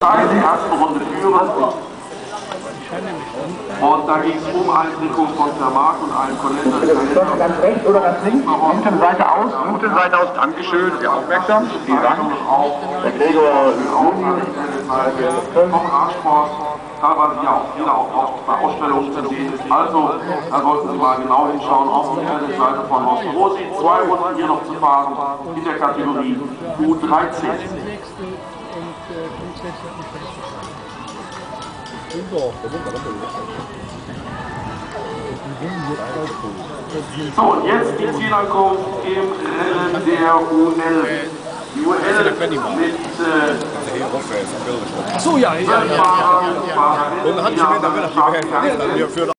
die erste Runde führen. Und da ging es um ein Trikot von Zermark und einen Kalender. Ganz rechts oder ganz links? Hinten Seite aus, gute Seite aus, Dankeschön, sehr aufmerksam, vielen Dank. Der Gregor vom Radsport, teilweise ja auch jeder auch bei Ausstellungen zu sehen. Also, da sollten Sie mal genau hinschauen auf die Internetseite von Horst Rosi. Zwei Runden hier noch zu fahren in der Kategorie U13. 呢個我都覺得佢好食。So, jetzt die Zielerkunft im Rennen der UL. Die UL mit äh, Achso, ja, ja, ja, ja, ja. Und Hans Schmidt, da wird er